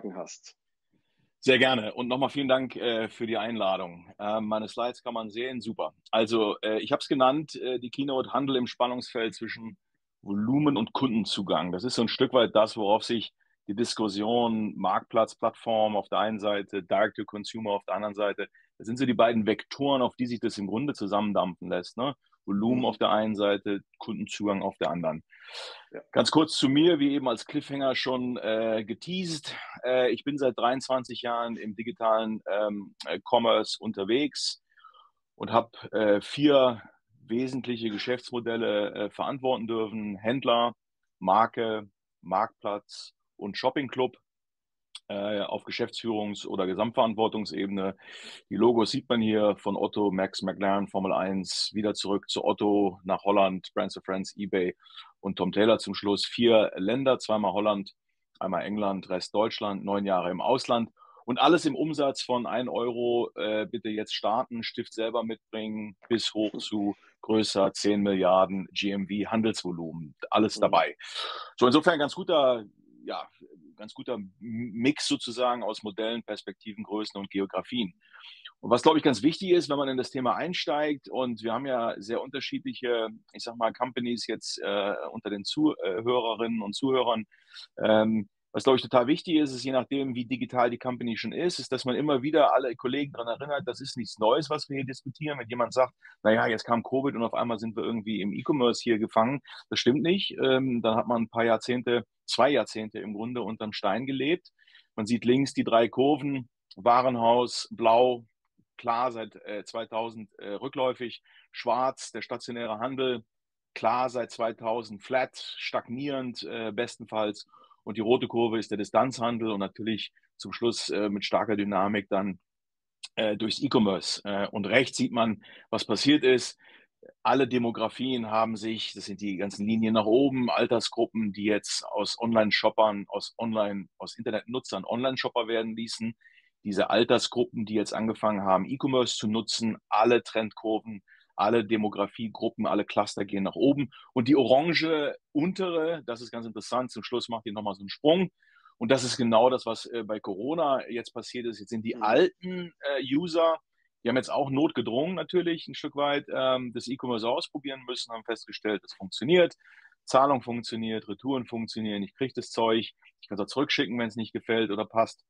Fragen hast. Sehr gerne. Und nochmal vielen Dank äh, für die Einladung. Äh, meine Slides kann man sehen. Super. Also äh, ich habe es genannt, äh, die Keynote Handel im Spannungsfeld zwischen Volumen und Kundenzugang. Das ist so ein Stück weit das, worauf sich die Diskussion Marktplatz, Plattform auf der einen Seite, Direct-to-Consumer auf der anderen Seite, das sind so die beiden Vektoren, auf die sich das im Grunde zusammendampfen lässt. Ne? Volumen auf der einen Seite, Kundenzugang auf der anderen. Ja. Ganz kurz zu mir, wie eben als Cliffhanger schon äh, geteased. Äh, ich bin seit 23 Jahren im digitalen ähm, äh, Commerce unterwegs und habe äh, vier wesentliche Geschäftsmodelle äh, verantworten dürfen. Händler, Marke, Marktplatz und Shoppingclub äh, auf Geschäftsführungs- oder Gesamtverantwortungsebene. Die Logos sieht man hier von Otto, Max, McLaren, Formel 1, wieder zurück zu Otto, nach Holland, Brands of Friends, eBay und Tom Taylor zum Schluss. Vier Länder, zweimal Holland, einmal England, Rest Deutschland, neun Jahre im Ausland. Und alles im Umsatz von 1 Euro. Äh, bitte jetzt starten, Stift selber mitbringen, bis hoch zu größer 10 Milliarden GMV Handelsvolumen. Alles mhm. dabei. So, insofern ganz guter ja, ganz guter Mix sozusagen aus Modellen, Perspektiven, Größen und Geografien. Und was, glaube ich, ganz wichtig ist, wenn man in das Thema einsteigt, und wir haben ja sehr unterschiedliche, ich sag mal, Companies jetzt äh, unter den Zuhörerinnen und Zuhörern, ähm, was, glaube ich, total wichtig ist, ist je nachdem, wie digital die Company schon ist, ist, dass man immer wieder alle Kollegen daran erinnert, das ist nichts Neues, was wir hier diskutieren. Wenn jemand sagt, naja, jetzt kam Covid und auf einmal sind wir irgendwie im E-Commerce hier gefangen, das stimmt nicht. Ähm, dann hat man ein paar Jahrzehnte, zwei Jahrzehnte im Grunde unterm Stein gelebt. Man sieht links die drei Kurven, Warenhaus, blau, klar seit äh, 2000 äh, rückläufig, schwarz, der stationäre Handel, klar seit 2000 flat, stagnierend äh, bestenfalls und die rote Kurve ist der Distanzhandel und natürlich zum Schluss äh, mit starker Dynamik dann äh, durchs E-Commerce. Äh, und rechts sieht man, was passiert ist. Alle Demografien haben sich, das sind die ganzen Linien nach oben, Altersgruppen, die jetzt aus Online-Shoppern, aus Online, aus Internetnutzern Online-Shopper werden ließen. Diese Altersgruppen, die jetzt angefangen haben, E-Commerce zu nutzen, alle Trendkurven alle Demografiegruppen, alle Cluster gehen nach oben. Und die orange untere, das ist ganz interessant, zum Schluss macht ihr nochmal so einen Sprung. Und das ist genau das, was äh, bei Corona jetzt passiert ist. Jetzt sind die mhm. alten äh, User, die haben jetzt auch notgedrungen natürlich ein Stück weit ähm, das E-Commerce ausprobieren müssen, haben festgestellt, es funktioniert. Zahlung funktioniert, Retouren funktionieren, ich kriege das Zeug, ich kann es auch zurückschicken, wenn es nicht gefällt oder passt.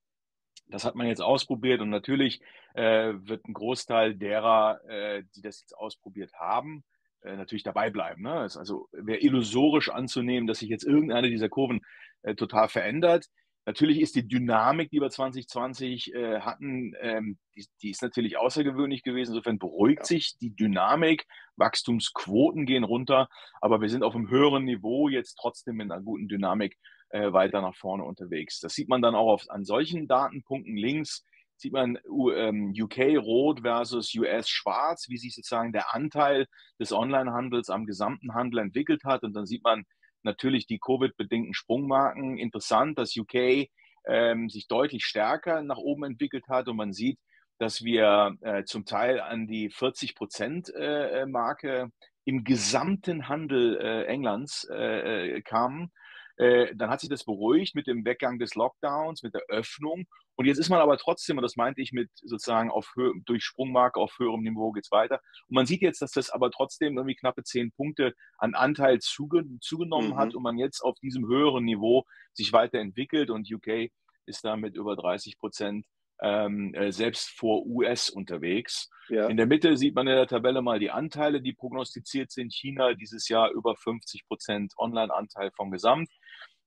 Das hat man jetzt ausprobiert und natürlich äh, wird ein Großteil derer, äh, die das jetzt ausprobiert haben, äh, natürlich dabei bleiben. Ne? Es also wäre illusorisch anzunehmen, dass sich jetzt irgendeine dieser Kurven äh, total verändert. Natürlich ist die Dynamik, die wir 2020 äh, hatten, ähm, die, die, ist natürlich außergewöhnlich gewesen. Insofern beruhigt ja. sich die Dynamik. Wachstumsquoten gehen runter, aber wir sind auf einem höheren Niveau jetzt trotzdem mit einer guten Dynamik äh, weiter nach vorne unterwegs. Das sieht man dann auch auf, an solchen Datenpunkten links, sieht man ähm, UK rot versus US schwarz, wie sich sozusagen der Anteil des Onlinehandels am gesamten Handel entwickelt hat. Und dann sieht man natürlich die Covid-bedingten Sprungmarken. Interessant, dass UK ähm, sich deutlich stärker nach oben entwickelt hat und man sieht, dass wir äh, zum Teil an die 40 Prozent äh, Marke im gesamten Handel äh, Englands äh, äh, kamen. Äh, dann hat sich das beruhigt mit dem Weggang des Lockdowns, mit der Öffnung. Und jetzt ist man aber trotzdem, und das meinte ich mit sozusagen auf durch Sprungmarke auf höherem Niveau geht es weiter. Und man sieht jetzt, dass das aber trotzdem irgendwie knappe zehn Punkte an Anteil zuge zugenommen mhm. hat und man jetzt auf diesem höheren Niveau sich weiterentwickelt. Und UK ist da mit über 30 Prozent ähm, äh, selbst vor US unterwegs. Ja. In der Mitte sieht man in der Tabelle mal die Anteile, die prognostiziert sind. China dieses Jahr über 50 Prozent Online-Anteil vom Gesamt.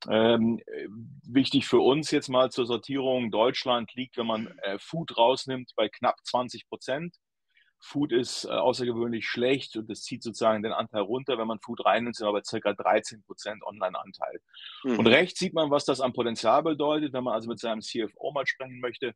Ähm, wichtig für uns jetzt mal zur Sortierung. Deutschland liegt, wenn man äh, Food rausnimmt, bei knapp 20 Prozent. Food ist äh, außergewöhnlich schlecht und das zieht sozusagen den Anteil runter. Wenn man Food reinnimmt, sind wir bei ca. 13 Prozent Online-Anteil. Mhm. Und rechts sieht man, was das am Potenzial bedeutet, wenn man also mit seinem CFO mal sprechen möchte.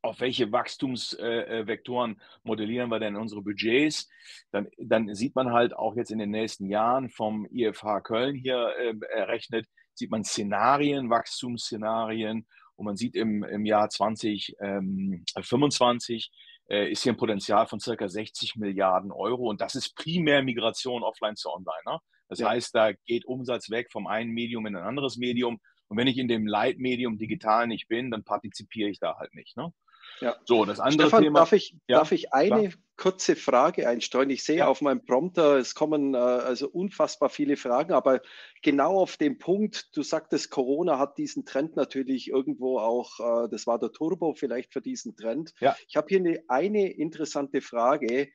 Auf welche Wachstumsvektoren äh, modellieren wir denn unsere Budgets? Dann, dann sieht man halt auch jetzt in den nächsten Jahren vom IFH Köln hier äh, errechnet, sieht man Szenarien, Wachstumsszenarien und man sieht im, im Jahr 2025 ähm, äh, ist hier ein Potenzial von circa 60 Milliarden Euro und das ist primär Migration offline zu online. Ne? Das ja. heißt, da geht Umsatz weg vom einen Medium in ein anderes Medium Und wenn ich in dem Leitmedium digital nicht bin, dann partizipiere ich da halt nicht. Ne? Ja. So, das andere Stefan, Thema. Darf ich, ja, darf ich eine klar. kurze Frage einstreuen? Ich sehe ja. auf meinem Prompter, es kommen äh, also unfassbar viele Fragen, aber genau auf dem Punkt, du sagtest, Corona hat diesen Trend natürlich irgendwo auch, äh, das war der Turbo vielleicht für diesen Trend. Ja. Ich habe hier eine, eine interessante Frage,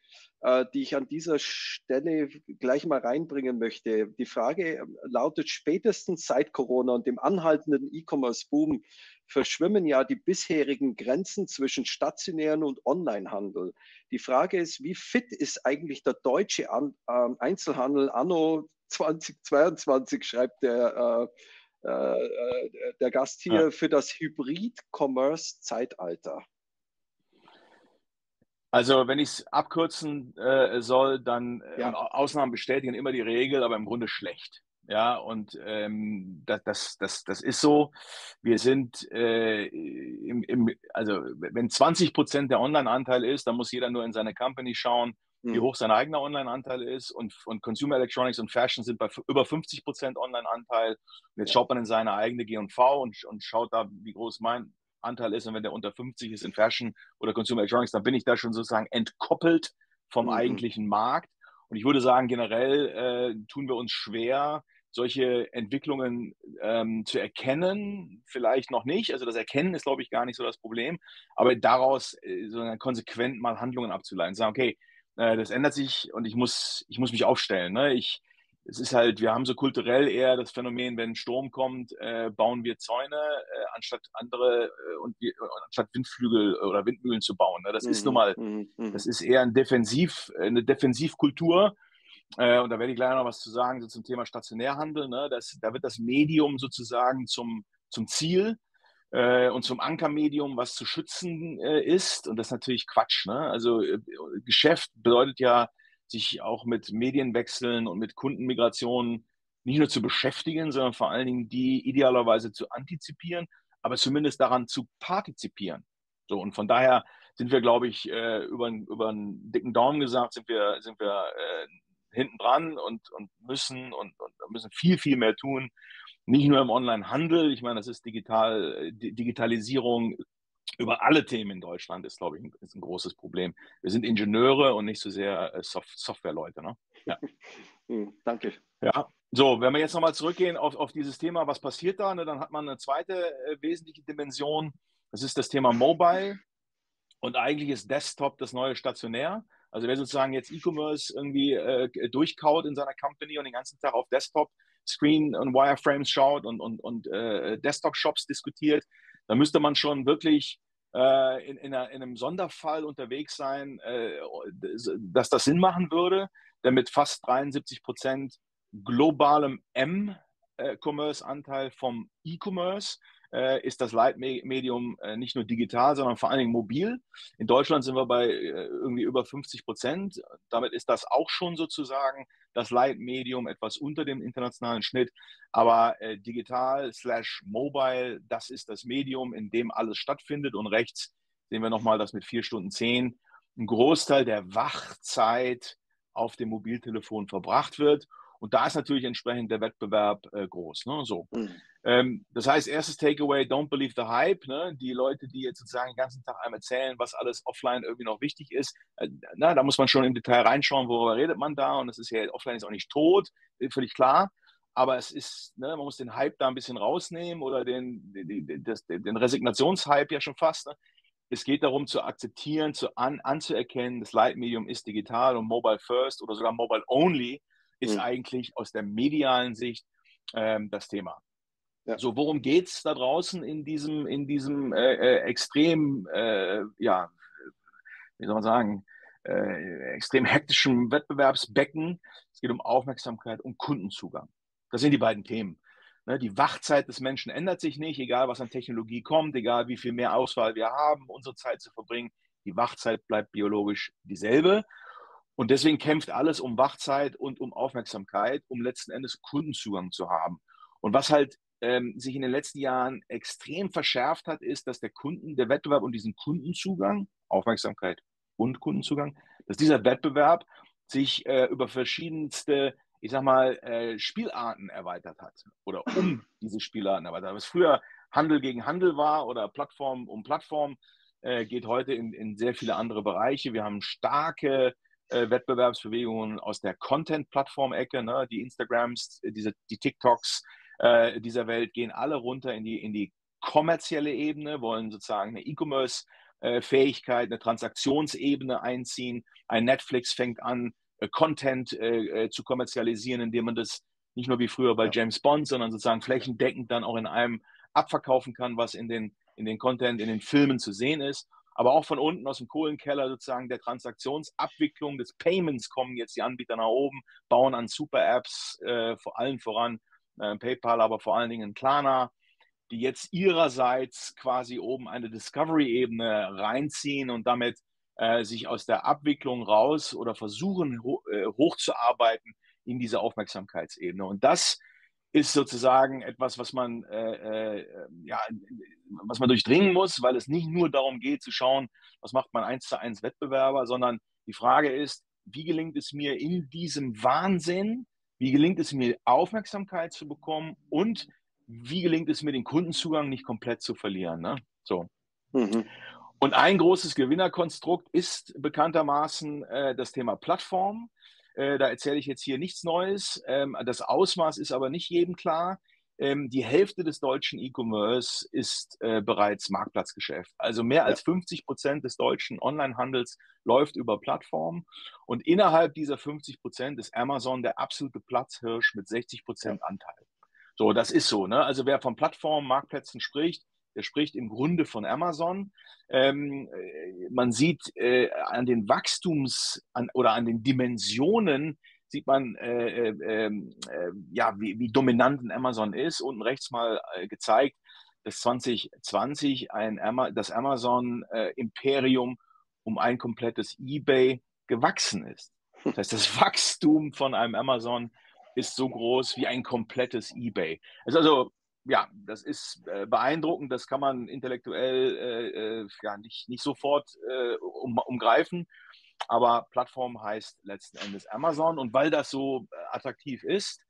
die ich an dieser Stelle gleich mal reinbringen möchte. Die Frage lautet, spätestens seit Corona und dem anhaltenden E-Commerce-Boom verschwimmen ja die bisherigen Grenzen zwischen stationären und Onlinehandel. Die Frage ist, wie fit ist eigentlich der deutsche An äh, Einzelhandel anno 2022, schreibt der, äh, äh, der Gast hier, ja. für das Hybrid-Commerce-Zeitalter? Also wenn ich es abkürzen äh, soll, dann äh, ja. Ausnahmen bestätigen immer die Regel, aber im Grunde schlecht. Ja, und ähm, das, das, das, das ist so. Wir sind äh, im, im, also wenn 20 Prozent der Online-Anteil ist, dann muss jeder nur in seine Company schauen, wie hm. hoch sein eigener Online-Anteil ist. Und, und Consumer Electronics und Fashion sind bei über 50 Prozent Online-Anteil. Und jetzt schaut man in seine eigene G&V und, und schaut da, wie groß mein Anteil ist. Und wenn der unter 50 ist in Fashion oder Consumer Electronics, dann bin ich da schon sozusagen entkoppelt vom mhm. eigentlichen Markt. Und ich würde sagen, generell äh, tun wir uns schwer, solche Entwicklungen ähm, zu erkennen, vielleicht noch nicht. Also das Erkennen ist, glaube ich, gar nicht so das Problem, aber daraus äh, so konsequent mal Handlungen abzuleiten. Sagen, okay, äh, das ändert sich und ich muss, ich muss mich aufstellen. Ne? Ich, es ist halt, wir haben so kulturell eher das Phänomen, wenn ein Sturm kommt, äh, bauen wir Zäune, äh, anstatt andere äh, und wir, anstatt Windflügel oder Windmühlen zu bauen. Ne? Das mhm. ist nun mal, mhm. mhm. das ist eher ein Defensiv, eine Defensivkultur äh, und da werde ich gleich noch was zu sagen so zum Thema Stationärhandel. Ne? Das, da wird das Medium sozusagen zum, zum Ziel äh, und zum Ankermedium, was zu schützen äh, ist. Und das ist natürlich Quatsch. Ne? Also äh, Geschäft bedeutet ja, sich auch mit Medienwechseln und mit Kundenmigrationen nicht nur zu beschäftigen, sondern vor allen Dingen die idealerweise zu antizipieren, aber zumindest daran zu partizipieren. So, und von daher sind wir, glaube ich, äh, über, über einen dicken Daumen gesagt, sind wir, sind wir äh, hinten dran und, und müssen und, und müssen viel, viel mehr tun. Nicht nur im Online-Handel, ich meine, das ist digital, Digitalisierung über alle Themen in Deutschland ist, glaube ich, ein, ist ein großes Problem. Wir sind Ingenieure und nicht so sehr äh, Soft Softwareleute. Ne? Ja. Hm, danke. Ja, so, wenn wir jetzt nochmal zurückgehen auf, auf dieses Thema, was passiert da, ne, dann hat man eine zweite äh, wesentliche Dimension. Das ist das Thema Mobile. Und eigentlich ist Desktop das neue Stationär. Also wer sozusagen jetzt E-Commerce irgendwie äh, durchkaut in seiner Company und den ganzen Tag auf Desktop Screen und Wireframes schaut und, und, und äh, Desktop-Shops diskutiert, dann müsste man schon wirklich äh, in, in, einer, in, einem Sonderfall unterwegs sein, äh, dass das Sinn machen würde, denn mit fast 73 Prozent globalem M-Commerce-Anteil vom E-Commerce äh, ist das Leitmedium äh, nicht nur digital, sondern vor allen Dingen mobil. In Deutschland sind wir bei äh, irgendwie über 50 Prozent. Damit ist das auch schon sozusagen das Leitmedium etwas unter dem internationalen Schnitt. Aber äh, digital slash mobile, das ist das Medium, in dem alles stattfindet. Und rechts sehen wir nochmal das mit vier Stunden zehn. Ein Großteil der Wachzeit auf dem Mobiltelefon verbracht wird. Und da ist natürlich entsprechend der Wettbewerb äh, groß. Ne? So. Mhm. Ähm, das heißt, erstes Takeaway, don't believe the hype. Ne? Die Leute, die jetzt sozusagen den ganzen Tag einem erzählen, was alles offline irgendwie noch wichtig ist, äh, na, da muss man schon im Detail reinschauen, worüber redet man da. Und es ist ja, offline ist auch nicht tot, völlig klar. Aber es ist, ne, man muss den Hype da ein bisschen rausnehmen oder den, den, das, den Resignationshype ja schon fast. Ne? Es geht darum zu akzeptieren, zu an, anzuerkennen, das Leitmedium ist digital und mobile first oder sogar mobile only ist mhm. eigentlich aus der medialen Sicht ähm, das Thema. Ja. So, worum geht es da draußen in diesem, in diesem äh, äh, extrem, äh, ja, wie soll man sagen, äh, extrem hektischen Wettbewerbsbecken? Es geht um Aufmerksamkeit und Kundenzugang. Das sind die beiden Themen. Ne, die Wachzeit des Menschen ändert sich nicht, egal was an Technologie kommt, egal wie viel mehr Auswahl wir haben, unsere Zeit zu verbringen. Die Wachzeit bleibt biologisch dieselbe. Und deswegen kämpft alles um Wachzeit und um Aufmerksamkeit, um letzten Endes Kundenzugang zu haben. Und was halt ähm, sich in den letzten Jahren extrem verschärft hat, ist, dass der Kunden, der Wettbewerb und diesen Kundenzugang, Aufmerksamkeit und Kundenzugang, dass dieser Wettbewerb sich äh, über verschiedenste ich sag mal, äh, Spielarten erweitert hat oder um diese Spielarten erweitert hat. Was früher Handel gegen Handel war oder Plattform um Plattform, äh, geht heute in, in sehr viele andere Bereiche. Wir haben starke äh, Wettbewerbsbewegungen aus der Content-Plattform-Ecke, ne? die Instagrams, diese, die TikToks äh, dieser Welt gehen alle runter in die, in die kommerzielle Ebene, wollen sozusagen eine E-Commerce-Fähigkeit, eine Transaktionsebene einziehen. Ein Netflix fängt an, äh, Content äh, äh, zu kommerzialisieren, indem man das nicht nur wie früher bei James Bond, sondern sozusagen flächendeckend dann auch in einem abverkaufen kann, was in den, in den Content, in den Filmen zu sehen ist. Aber auch von unten aus dem Kohlenkeller sozusagen der Transaktionsabwicklung des Payments kommen jetzt die Anbieter nach oben, bauen an Super-Apps, äh, vor allem voran äh, PayPal, aber vor allen Dingen Klarna, die jetzt ihrerseits quasi oben eine Discovery-Ebene reinziehen und damit äh, sich aus der Abwicklung raus oder versuchen ho äh, hochzuarbeiten in diese Aufmerksamkeitsebene. Und das ist sozusagen etwas, was man, äh, äh, ja, was man durchdringen muss, weil es nicht nur darum geht zu schauen, was macht man eins zu eins Wettbewerber, sondern die Frage ist, wie gelingt es mir in diesem Wahnsinn, wie gelingt es mir Aufmerksamkeit zu bekommen und wie gelingt es mir den Kundenzugang nicht komplett zu verlieren. Ne? So. Mhm. Und ein großes Gewinnerkonstrukt ist bekanntermaßen äh, das Thema Plattform. Äh, da erzähle ich jetzt hier nichts Neues. Ähm, das Ausmaß ist aber nicht jedem klar. Ähm, die Hälfte des deutschen E-Commerce ist äh, bereits Marktplatzgeschäft. Also mehr als 50 Prozent des deutschen Onlinehandels läuft über Plattformen. Und innerhalb dieser 50 Prozent ist Amazon der absolute Platzhirsch mit 60 Prozent Anteil. So, das ist so. Ne? Also wer von Plattformen, Marktplätzen spricht, der spricht im Grunde von Amazon. Ähm, äh, man sieht äh, an den Wachstums- an, oder an den Dimensionen, sieht man, äh, äh, ähm, äh, ja, wie, wie, dominant ein Amazon ist. Unten rechts mal äh, gezeigt, dass 2020 ein, das Amazon-Imperium um ein komplettes eBay gewachsen ist. Das heißt, das Wachstum von einem Amazon ist so groß wie ein komplettes eBay. Ist also ja, das ist äh, beeindruckend, das kann man intellektuell äh, äh, ja, nicht, nicht sofort äh, um, umgreifen. Aber Plattform heißt letzten Endes Amazon. Und weil das so äh, attraktiv ist,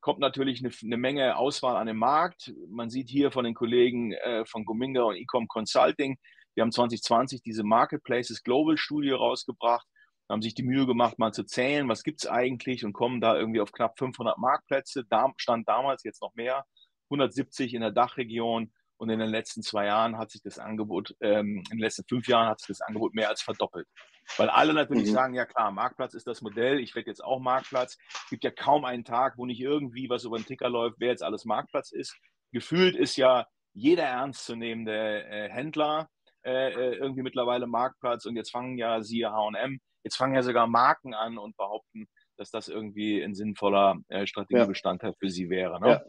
kommt natürlich eine, eine, Menge Auswahl an den Markt. Man sieht hier von den Kollegen äh, von Gominga und Ecom Consulting, wir haben 2020 diese Marketplaces Global Studie rausgebracht, haben sich die Mühe gemacht, mal zu zählen, was gibt es eigentlich und kommen da irgendwie auf knapp 500 Marktplätze. Da stand damals jetzt noch mehr. 170 in der Dachregion und in den letzten zwei Jahren hat sich das Angebot, ähm, in den letzten fünf Jahren hat sich das Angebot mehr als verdoppelt. Weil alle natürlich mhm. sagen, ja klar, Marktplatz ist das Modell, ich werde jetzt auch Marktplatz. Es gibt ja kaum einen Tag, wo nicht irgendwie was über den Ticker läuft, wer jetzt alles Marktplatz ist. Gefühlt ist ja jeder ernstzunehmende äh, Händler äh, äh irgendwie mittlerweile Marktplatz und jetzt fangen ja siehe H&M, jetzt fangen ja sogar Marken an und behaupten, dass das irgendwie ein sinnvoller äh, Strategiebestandteil ja. für Sie wäre. Ne? Ja.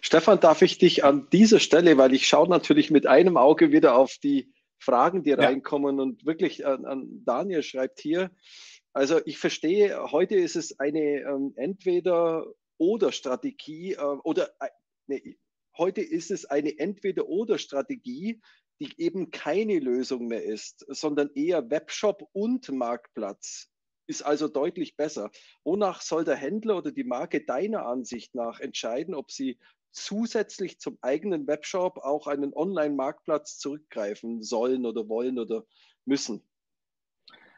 Stefan, darf ich dich an dieser Stelle, weil ich schaue natürlich mit einem Auge wieder auf die Fragen, die ja. reinkommen und wirklich an, an, Daniel schreibt hier, also ich verstehe, heute ist es eine ähm, Entweder-Oder-Strategie äh, oder äh, nee, heute ist es eine Entweder-Oder-Strategie, die eben keine Lösung mehr ist, sondern eher Webshop und Marktplatz ist also deutlich besser. Wonach soll der Händler oder die Marke deiner Ansicht nach entscheiden, ob sie zusätzlich zum eigenen Webshop auch einen Online-Marktplatz zurückgreifen sollen oder wollen oder müssen?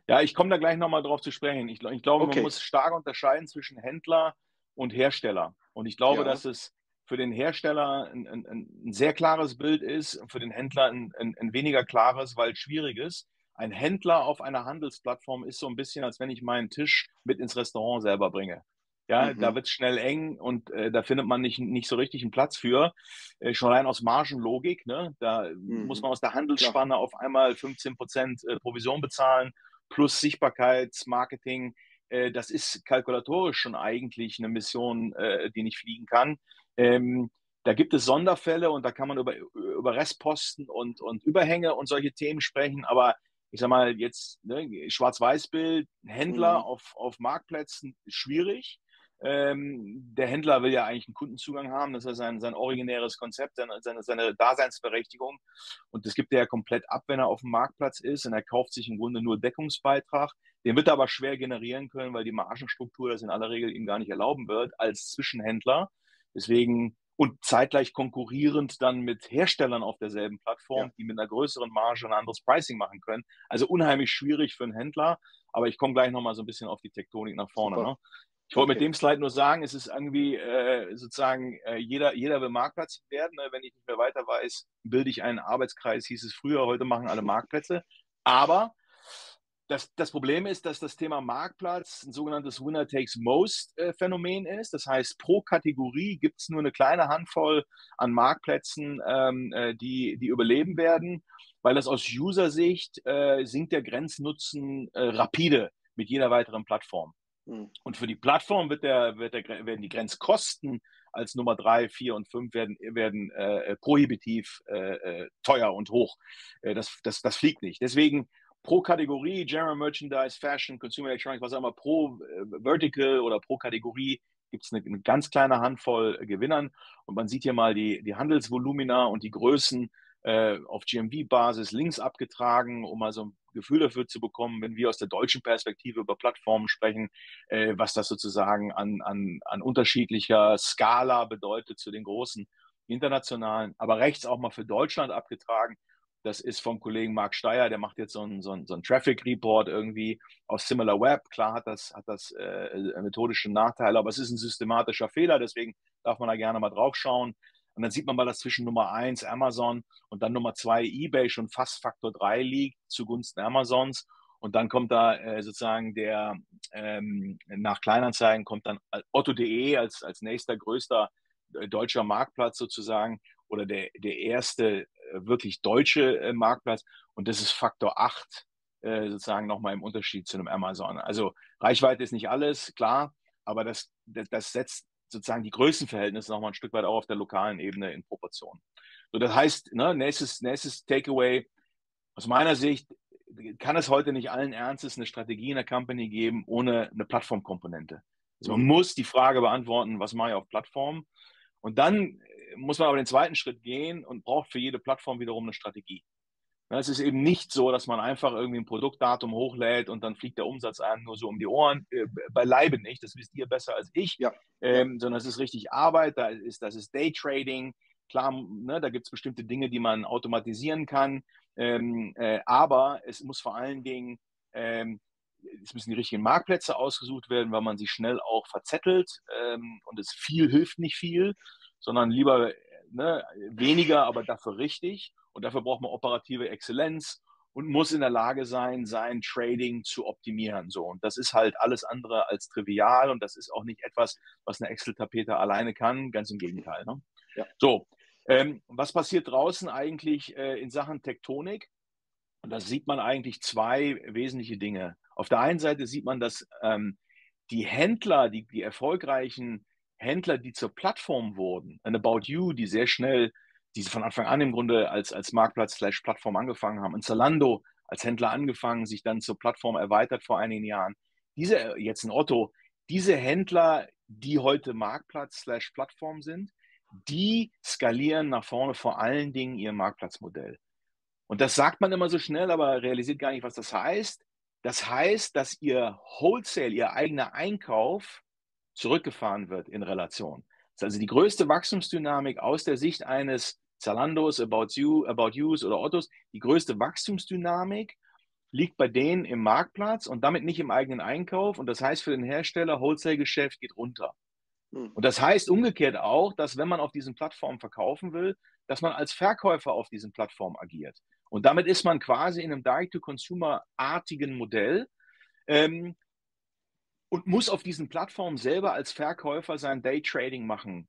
Ja, ich komme da gleich nochmal drauf zu sprechen. Ich, ich glaube, okay. man muss stark unterscheiden zwischen Händler und Hersteller. Und ich glaube, ja. dass es für den Hersteller ein, ein, ein, sehr klares Bild ist, für den Händler ein, ein weniger klares, weil es schwierig ist ein Händler auf einer Handelsplattform ist so ein bisschen, als wenn ich meinen Tisch mit ins Restaurant selber bringe. Ja, mhm. da wird es schnell eng und äh, da findet man nicht, nicht so richtig einen Platz für. Äh, schon allein aus Margenlogik, ne? Da mhm. muss man aus der Handelsspanne Klar. auf einmal 15 Prozent äh, Provision bezahlen, plus Sichtbarkeitsmarketing. Äh, das ist kalkulatorisch schon eigentlich eine Mission, äh, die nicht fliegen kann. Ähm, da gibt es Sonderfälle und da kann man über, über Restposten und, und Überhänge und solche Themen sprechen, aber ich sag mal, jetzt ne, Schwarz-Weiß-Bild, Händler mhm. auf, auf Marktplätzen schwierig. Ähm, der Händler will ja eigentlich einen Kundenzugang haben, das ist sein, sein originäres Konzept, seine, seine Daseinsberechtigung. Und das gibt er ja komplett ab, wenn er auf dem Marktplatz ist und er kauft sich im Grunde nur Deckungsbeitrag. Den wird er aber schwer generieren können, weil die Margenstruktur das in aller Regel ihm gar nicht erlauben wird als Zwischenhändler. Deswegen und zeitgleich konkurrierend dann mit Herstellern auf derselben Plattform, ja. die mit einer größeren Marge ein anderes Pricing machen können. Also unheimlich schwierig für einen Händler. Aber ich komme gleich nochmal so ein bisschen auf die Tektonik nach vorne. Ne? Ich wollte okay. mit dem Slide nur sagen, es ist irgendwie äh, sozusagen, äh, jeder, jeder will Marktplatz werden. Ne? Wenn ich nicht mehr weiter weiß, bilde ich einen Arbeitskreis, hieß es früher, heute machen alle Marktplätze. Aber das, das Problem ist, dass das Thema Marktplatz ein sogenanntes Winner Takes Most äh, Phänomen ist. Das heißt, pro Kategorie gibt es nur eine kleine Handvoll an Marktplätzen, ähm, äh, die, die überleben werden, weil das aus User-Sicht äh, sinkt der Grenznutzen äh, rapide mit jeder weiteren Plattform. Mhm. Und für die Plattform wird der, wird der, werden die Grenzkosten als Nummer drei, vier und fünf werden, werden äh, prohibitiv äh, äh, teuer und hoch. Äh, das, das, das fliegt nicht. Deswegen pro Kategorie, General Merchandise, Fashion, Consumer Electronics, was auch immer, pro äh, Vertical oder pro Kategorie gibt es eine, eine, ganz kleine Handvoll Gewinnern. Und man sieht hier mal die, die Handelsvolumina und die Größen äh, auf GMV-Basis links abgetragen, um mal so ein Gefühl dafür zu bekommen, wenn wir aus der deutschen Perspektive über Plattformen sprechen, äh, was das sozusagen an, an, an unterschiedlicher Skala bedeutet zu den großen internationalen, aber rechts auch mal für Deutschland abgetragen. Das ist vom Kollegen Marc Steyer, der macht jetzt so einen, so so einen Traffic Report irgendwie aus Similar Web. Klar hat das, hat das äh, methodische Nachteile, aber es ist ein systematischer Fehler, deswegen darf man da gerne mal drauf schauen. Und dann sieht man mal, dass zwischen Nummer 1 Amazon und dann Nummer 2 eBay schon fast Faktor 3 liegt zugunsten Amazons. Und dann kommt da äh, sozusagen der, ähm, nach Kleinanzeigen kommt dann Otto.de als, als nächster größter äh, deutscher Marktplatz sozusagen oder der, der erste äh, wirklich deutsche äh, Marktplatz. Und das ist Faktor 8 äh, sozusagen nochmal im Unterschied zu einem Amazon. Also Reichweite ist nicht alles, klar, aber das, das, das setzt sozusagen die Größenverhältnisse nochmal ein Stück weit auch auf der lokalen Ebene in Proportion. So, das heißt, ne, nächstes, nächstes Takeaway, aus meiner Sicht kann es heute nicht allen Ernstes eine Strategie in der Company geben ohne eine Plattformkomponente. Also man muss die Frage beantworten, was mache ich auf Plattform? Und dann muss man aber den zweiten Schritt gehen und braucht für jede Plattform wiederum eine Strategie. Es ist eben nicht so, dass man einfach irgendwie ein Produktdatum hochlädt und dann fliegt der Umsatz einem nur so um die Ohren. Äh, beileibe nicht, das wisst ihr besser als ich, ja. ähm, sondern es ist richtig Arbeit, da ist, das ist Daytrading. Klar, ne, da gibt es bestimmte Dinge, die man automatisieren kann, ähm, äh, aber es muss vor allen Dingen, ähm, es müssen die richtigen Marktplätze ausgesucht werden, weil man sich schnell auch verzettelt ähm, und es viel hilft nicht viel, sondern lieber ne, weniger, aber dafür richtig. Und dafür braucht man operative Exzellenz und muss in der Lage sein, sein Trading zu optimieren. So. Und das ist halt alles andere als trivial und das ist auch nicht etwas, was eine Excel-Tapete alleine kann. Ganz im Gegenteil. Ne? Ja. So. Ähm, was passiert draußen eigentlich äh, in Sachen Tektonik? Und da sieht man eigentlich zwei wesentliche Dinge. Auf der einen Seite sieht man, dass ähm, die Händler, die, die erfolgreichen Händler, die zur Plattform wurden, ein About You, die sehr schnell die von Anfang an im Grunde als, als Marktplatz slash Plattform angefangen haben. Und Zalando als Händler angefangen, sich dann zur Plattform erweitert vor einigen Jahren. Diese, jetzt ein Otto, diese Händler, die heute Marktplatz slash Plattform sind, die skalieren nach vorne vor allen Dingen ihr Marktplatzmodell. Und das sagt man immer so schnell, aber realisiert gar nicht, was das heißt. Das heißt, dass ihr Wholesale, ihr eigener Einkauf zurückgefahren wird in Relation. Das ist also die größte Wachstumsdynamik aus der Sicht eines Zalandos, About You, About Yous oder Ottos, die größte Wachstumsdynamik liegt bei denen im Marktplatz und damit nicht im eigenen Einkauf. Und das heißt für den Hersteller, Wholesale-Geschäft geht runter. Hm. Und das heißt umgekehrt auch, dass wenn man auf diesen Plattformen verkaufen will, dass man als Verkäufer auf diesen Plattformen agiert. Und damit ist man quasi in einem Direct-to-Consumer-artigen Modell ähm, und muss auf diesen Plattformen selber als Verkäufer sein Daytrading machen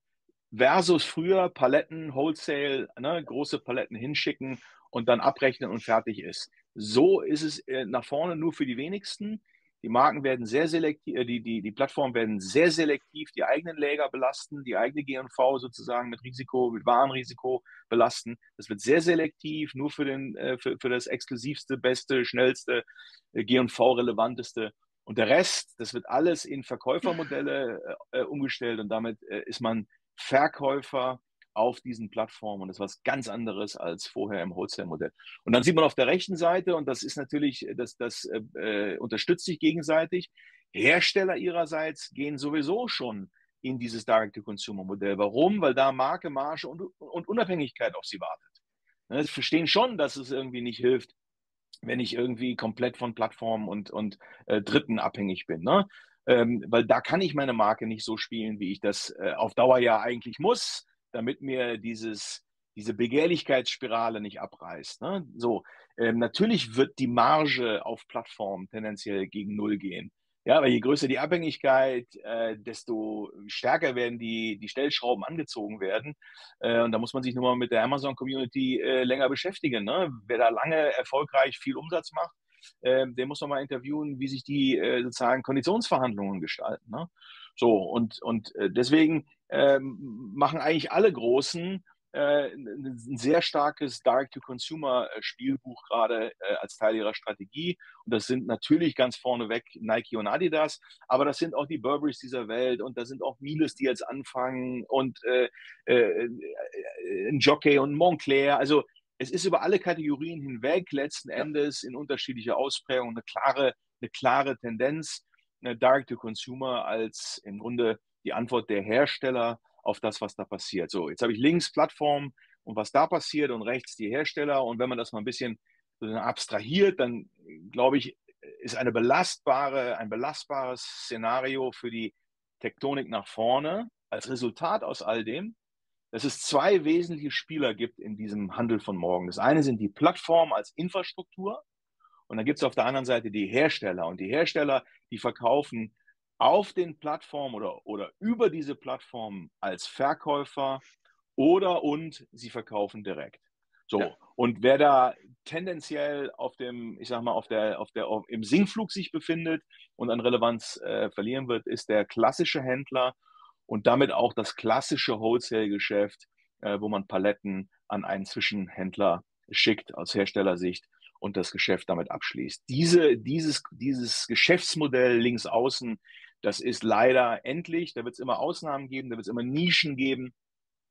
versus früher Paletten, Wholesale, ne, große Paletten hinschicken und dann abrechnen und fertig ist. So ist es äh, nach vorne nur für die wenigsten. Die Marken werden sehr selektiv, äh, die, die, die Plattformen werden sehr selektiv die eigenen Läger belasten, die eigene GV sozusagen mit Risiko, mit Warenrisiko belasten. Das wird sehr selektiv, nur für, den, äh, für, für das exklusivste, beste, schnellste, GV-relevanteste Und der Rest, das wird alles in Verkäufermodelle äh, äh, umgestellt und damit äh, ist man Verkäufer auf diesen Plattformen und das ist was ganz anderes als vorher im Wholesale-Modell. Und dann sieht man auf der rechten Seite, und das ist natürlich, das, das äh, unterstützt sich gegenseitig, Hersteller ihrerseits gehen sowieso schon in dieses Direct-to-Consumer-Modell. Warum? Weil da Marke, Marge und, und Unabhängigkeit auf sie wartet. Ne, sie verstehen schon, dass es irgendwie nicht hilft, wenn ich irgendwie komplett von Plattformen und, und äh, Dritten abhängig bin. Ne? Ähm, weil da kann ich meine Marke nicht so spielen, wie ich das äh, auf Dauer ja eigentlich muss, damit mir dieses, diese Begehrlichkeitsspirale nicht abreißt. Ne? So, ähm, natürlich wird die Marge auf Plattformen tendenziell gegen Null gehen. Ja, weil je größer die Abhängigkeit, äh, desto stärker werden die, die Stellschrauben angezogen werden. Äh, und da muss man sich nur mal mit der Amazon-Community äh, länger beschäftigen. Ne? Wer da lange erfolgreich viel Umsatz macht, ähm, den muss man mal interviewen, wie sich die äh, sozusagen Konditionsverhandlungen gestalten. Ne? So, und, und äh, deswegen ähm, machen eigentlich alle Großen äh, ein sehr starkes Direct-to-Consumer-Spielbuch gerade äh, als Teil ihrer Strategie. Und das sind natürlich ganz vorneweg Nike und Adidas, aber das sind auch die Burberrys dieser Welt und da sind auch Miles, die jetzt anfangen und äh, äh, ein Jockey und Montclair. Also es ist über alle Kategorien hinweg letzten Endes in unterschiedlicher Ausprägung eine klare, eine klare Tendenz, eine Direct-to-Consumer als im Grunde die Antwort der Hersteller auf das, was da passiert. So, jetzt habe ich links Plattform und was da passiert und rechts die Hersteller. Und wenn man das mal ein bisschen abstrahiert, dann glaube ich, ist eine belastbare, ein belastbares Szenario für die Tektonik nach vorne als Resultat aus all dem, dass es zwei wesentliche Spieler gibt in diesem Handel von morgen. Das eine sind die Plattformen als Infrastruktur und dann gibt es auf der anderen Seite die Hersteller. Und die Hersteller, die verkaufen auf den Plattformen oder, oder über diese Plattformen als Verkäufer oder und sie verkaufen direkt. So, ja. und wer da tendenziell auf dem, ich sag mal, auf der, auf der, auf, im Sinkflug sich befindet und an Relevanz äh, verlieren wird, ist der klassische Händler und damit auch das klassische Wholesale-Geschäft, äh, wo man Paletten an einen Zwischenhändler schickt aus Herstellersicht und das Geschäft damit abschließt. Diese, dieses, dieses Geschäftsmodell links außen das ist leider endlich. Da wird es immer Ausnahmen geben, da wird es immer Nischen geben.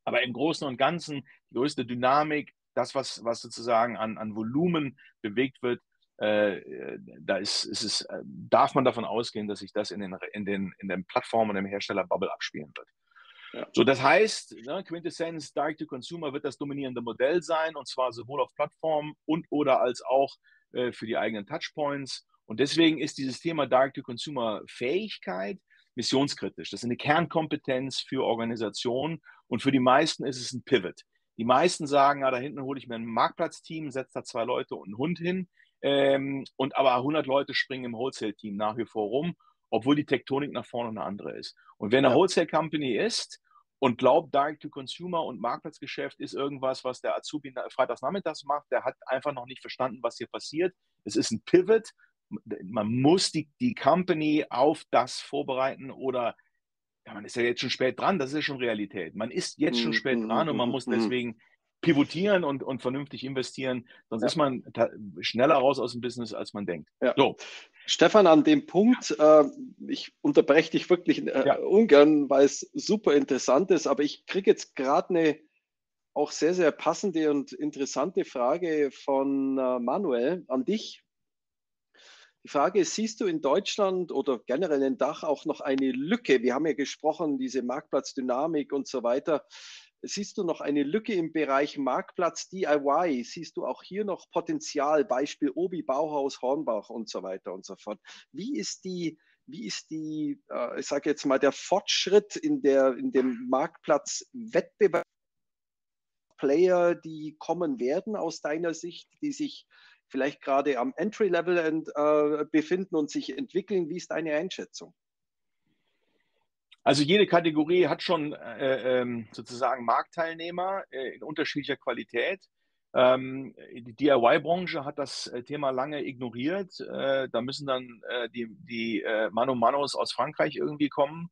Aber im Großen und Ganzen, die größte Dynamik, das, was, was sozusagen an, an Volumen bewegt wird, äh, da ist, ist es, äh, darf man davon ausgehen, dass sich das in den, in den, in den Plattformen und im Hersteller-Bubble abspielen wird. Ja. So, das heißt, ne, Quintessenz Direct to Consumer wird das dominierende Modell sein und zwar sowohl auf Plattformen und oder als auch äh, für die eigenen Touchpoints. Und deswegen ist dieses Thema Direct-to-Consumer-Fähigkeit missionskritisch. Das ist eine Kernkompetenz für Organisationen und für die meisten ist es ein Pivot. Die meisten sagen, ah, da hinten hole ich mir ein Marktplatzteam, setze da zwei Leute und einen Hund hin. Ähm, und aber 100 Leute springen im Wholesale-Team nach wie vor rum, obwohl die Tektonik nach vorne eine andere ist. Und wer eine Wholesale-Company ist und glaubt, Direct-to-Consumer und Marktplatzgeschäft ist irgendwas, was der Azubi freitags nachmittags macht, der hat einfach noch nicht verstanden, was hier passiert. Es ist ein Pivot man muss die, die Company auf das vorbereiten oder ja, man ist ja jetzt schon spät dran, das ist ja schon Realität. Man ist jetzt schon spät dran und man muss deswegen pivotieren und, und vernünftig investieren, sonst ja. ist man schneller raus aus dem Business, als man denkt. Ja. So. Stefan, an dem Punkt, äh, ich unterbreche dich wirklich äh, ja. ungern, weil es super interessant ist, aber ich kriege jetzt gerade eine auch sehr, sehr passende und interessante Frage von äh, Manuel an dich. Die Frage ist, siehst du in Deutschland oder generell in Dach auch noch eine Lücke? Wir haben ja gesprochen, diese Marktplatzdynamik und so weiter. Siehst du noch eine Lücke im Bereich Marktplatz DIY? Siehst du auch hier noch Potenzial? Beispiel Obi, Bauhaus, Hornbach und so weiter und so fort. Wie ist die, wie ist die, äh, ich sage jetzt mal, der Fortschritt in, der, in dem Marktplatzwettbewerb? Player, die kommen werden aus deiner Sicht, die sich vielleicht gerade am Entry-Level äh, befinden und sich entwickeln. Wie ist deine Einschätzung? Also jede Kategorie hat schon äh, ähm, sozusagen Marktteilnehmer äh, in unterschiedlicher Qualität. Ähm, die DIY-Branche hat das äh, Thema lange ignoriert. Äh, da müssen dann äh, die, die äh, Mano Manos aus Frankreich irgendwie kommen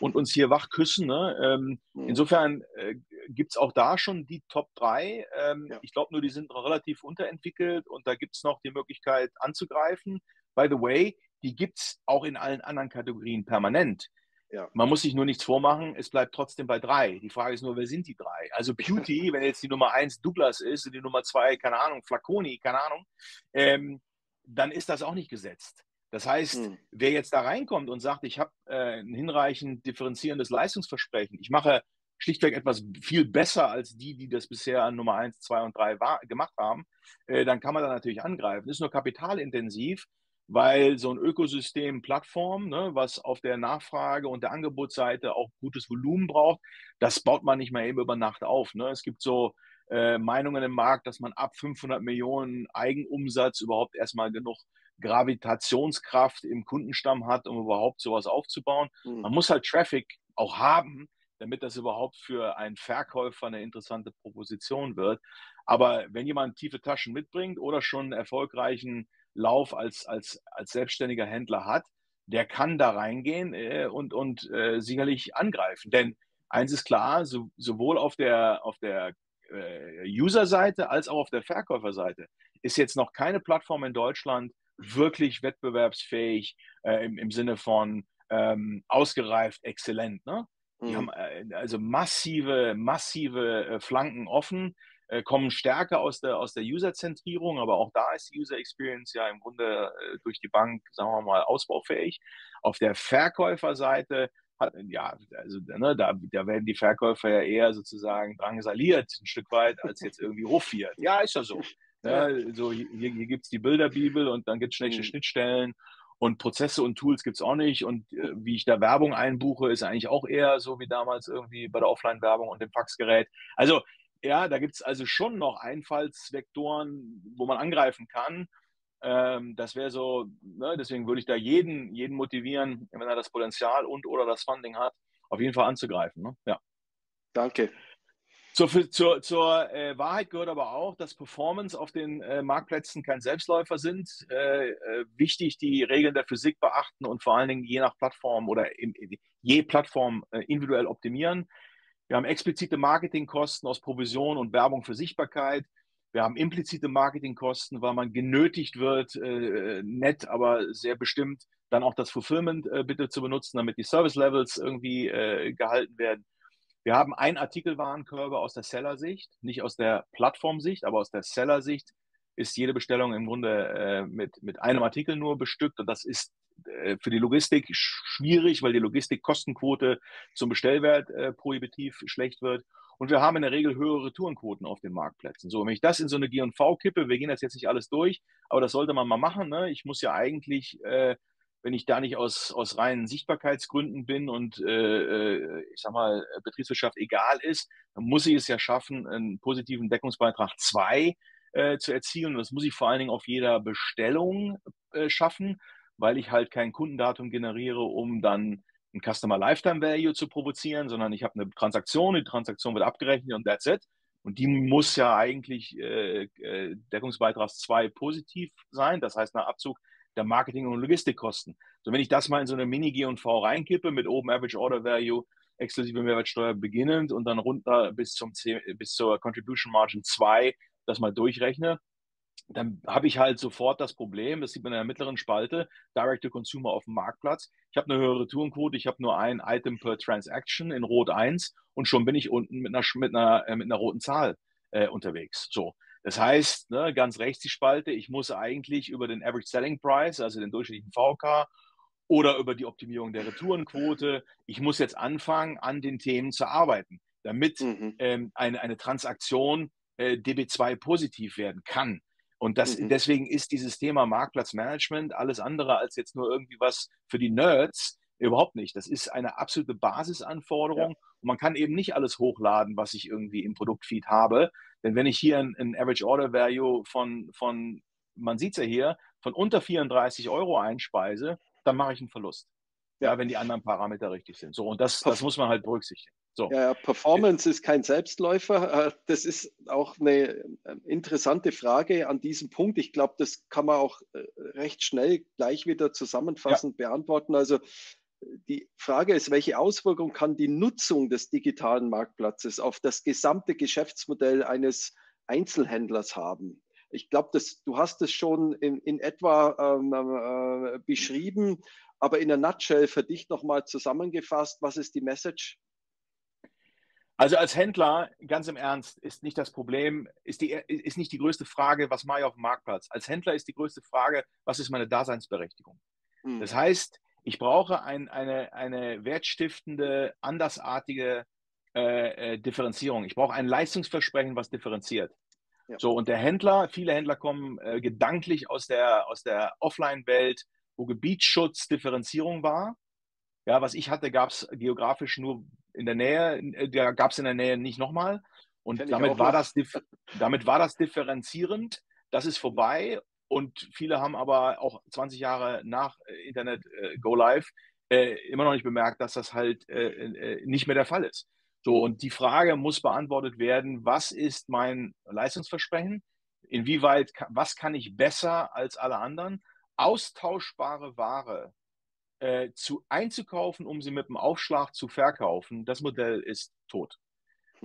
und uns hier wach küssen. Ne? Ähm, mhm. Insofern äh, gibt es auch da schon die Top 3. Ähm, ja. Ich glaube nur, die sind relativ unterentwickelt und da gibt es noch die Möglichkeit anzugreifen. By the way, die gibt es auch in allen anderen Kategorien permanent. Ja. Man muss sich nur nichts vormachen, es bleibt trotzdem bei drei. Die Frage ist nur, wer sind die drei? Also Beauty, wenn jetzt die Nummer eins Douglas ist und die Nummer zwei, keine Ahnung, Flaconi, keine Ahnung, ähm, dann ist das auch nicht gesetzt. Das heißt, hm. wer jetzt da reinkommt und sagt, ich habe äh, ein hinreichend differenzierendes Leistungsversprechen, ich mache schlichtweg etwas viel besser als die, die das bisher an Nummer 1, 2 und 3 war, gemacht haben, äh, dann kann man da natürlich angreifen. Das ist nur kapitalintensiv, weil so ein Ökosystem Plattform, ne, was auf der Nachfrage und der Angebotsseite auch gutes Volumen braucht, das baut man nicht mal eben über Nacht auf. Ne. Es gibt so äh, Meinungen im Markt, dass man ab 500 Millionen Eigenumsatz überhaupt erstmal genug Gravitationskraft im Kundenstamm hat, um überhaupt sowas aufzubauen. Mhm. Man muss halt Traffic auch haben, damit das überhaupt für einen Verkäufer eine interessante Proposition wird. Aber wenn jemand tiefe Taschen mitbringt oder schon einen erfolgreichen Lauf als, als, als selbstständiger Händler hat, der kann da reingehen äh, und, und äh, sicherlich angreifen. Denn eins ist klar, so, sowohl auf der, auf der äh, User-Seite als auch auf der Verkäuferseite ist jetzt noch keine Plattform in Deutschland wirklich wettbewerbsfähig äh, im, im Sinne von ähm, ausgereift, exzellent. Ne? Die mhm. haben äh, also massive, massive äh, Flanken offen, äh, kommen stärker aus der, aus der User-Zentrierung, aber auch da ist die User Experience ja im Grunde durch die Bank, sagen wir mal, ausbaufähig. Auf der Verkäuferseite hat, ja, also ne, da, da werden die Verkäufer ja eher sozusagen drangsaliert, ein Stück weit, als jetzt irgendwie hofiert. Ja, ist ja so. Ne? So, hier, hier gibt es die Bilderbibel und dann gibt es schlechte mhm. Schnittstellen und Prozesse und Tools gibt es auch nicht. Und äh, wie ich da Werbung einbuche, ist eigentlich auch eher so wie damals irgendwie bei der Offline-Werbung und dem Faxgerät. Also ja, da gibt es also schon noch Einfallsvektoren, wo man angreifen kann. Ähm, das wäre so, ne, deswegen würde ich da jeden, jeden motivieren, wenn er das Potenzial und oder das Funding hat, auf jeden Fall anzugreifen. Ne? Ja. Danke. Zur, zur, zur äh, Wahrheit gehört aber auch, dass Performance auf den äh, Marktplätzen kein Selbstläufer sind. Äh, äh wichtig, die Regeln der Physik beachten und vor allen Dingen je nach Plattform oder im, je Plattform äh, individuell optimieren. Wir haben explizite Marketingkosten aus Provision und Werbung für Sichtbarkeit. Wir haben implizite Marketingkosten, weil man genötigt wird, äh, nett, aber sehr bestimmt, dann auch das Fulfillment bitte zu benutzen, damit die Service Levels irgendwie gehalten werden. Wir haben ein Artikelwarenkörbe aus der Seller-Sicht, nicht aus der Plattformsicht, aber aus der Seller-Sicht ist jede Bestellung im Grunde äh, mit, mit einem Artikel nur bestückt und das ist äh, für die Logistik schwierig, weil die Logistikkostenquote zum Bestellwert äh, prohibitiv schlecht wird. Und wir haben in der Regel höhere Retourenquoten auf den Marktplätzen. So, wenn ich das in so eine G&V kippe, wir gehen das jetzt nicht alles durch, aber das sollte man mal machen. Ne? Ich muss ja eigentlich äh, wenn ich da nicht aus, aus reinen Sichtbarkeitsgründen bin und äh, äh, ich sag mal, Betriebswirtschaft egal ist, dann muss ich es ja schaffen, einen positiven Deckungsbeitrag 2 äh, zu erzielen. Und das muss ich vor allen Dingen auf jeder Bestellung äh, schaffen, weil ich halt kein Kundendatum generiere, um dann ein Customer Lifetime Value zu provozieren, sondern ich habe eine Transaktion, die Transaktion wird abgerechnet und that's it. Und die muss ja eigentlich äh, äh Deckungsbeitrag 2 positiv sein, das heißt nach Abzug der Marketing- und Logistikkosten. So, wenn ich das mal in so eine Mini-G&V reinkippe mit Open Average Order Value, exklusive Mehrwertsteuer beginnend und dann runter bis, zum C bis zur Contribution Margin 2 das mal durchrechne, dann habe ich halt sofort das Problem, das sieht man in der mittleren Spalte, Direct-to-Consumer auf dem Marktplatz. Ich habe eine höhere Retourenquote, ich habe nur ein Item per Transaction in Rot 1 und schon bin ich unten mit einer, mit einer, äh, mit einer roten Zahl äh, unterwegs. So. Das heißt, ne, ganz rechts die Spalte, ich muss eigentlich über den Average Selling Price, also den durchschnittlichen VK, oder über die Optimierung der Retourenquote, ich muss jetzt anfangen, an den Themen zu arbeiten, damit mhm. ähm, eine, eine Transaktion äh, DB2 positiv werden kann. Und das, mhm. deswegen ist dieses Thema Marktplatzmanagement alles andere als jetzt nur irgendwie was für die Nerds, Überhaupt nicht. Das ist eine absolute Basisanforderung. Ja. Und man kann eben nicht alles hochladen, was ich irgendwie im Produktfeed habe. Denn wenn ich hier ein, ein Average Order Value von, von man sieht es ja hier, von unter 34 Euro einspeise, dann mache ich einen Verlust. Ja, wenn die anderen Parameter richtig sind. So, und das, das muss man halt berücksichtigen. So. Ja, Performance ist kein Selbstläufer. Äh, das ist auch eine äh, interessante Frage an diesem Punkt. Ich glaube, das kann man auch äh, recht schnell gleich wieder zusammenfassend ja. beantworten. Also die Frage ist, welche Auswirkung kann die Nutzung des digitalen Marktplatzes auf das gesamte Geschäftsmodell eines Einzelhändlers haben? Ich glaube, du hast es schon in, in etwa ähm, äh, beschrieben, aber in der Nutshell für dich nochmal zusammengefasst, was ist die Message? Also als Händler, ganz im Ernst, ist nicht das Problem, ist, die, ist nicht die größte Frage, was mache ich auf dem Marktplatz. Als Händler ist die größte Frage, was ist meine Daseinsberechtigung. Mhm. Das heißt, ich brauche ein, eine, eine wertstiftende, andersartige äh, äh, Differenzierung. Ich brauche ein Leistungsversprechen, was differenziert. Ja. So, und der Händler, viele Händler kommen äh, gedanklich aus der, aus der Offline-Welt, wo Gebietsschutz Differenzierung war. Ja, was ich hatte, gab es geografisch nur in der Nähe, äh, da gab es in der Nähe nicht nochmal. Und damit war, das, damit war das differenzierend. Das ist vorbei. Und viele haben aber auch 20 Jahre nach äh, Internet äh, Go Live äh, immer noch nicht bemerkt, dass das halt äh, äh, nicht mehr der Fall ist. So, und die Frage muss beantwortet werden, was ist mein Leistungsversprechen? Inwieweit, was kann ich besser als alle anderen? Austauschbare Ware äh, zu einzukaufen, um sie mit dem Aufschlag zu verkaufen, das Modell ist tot.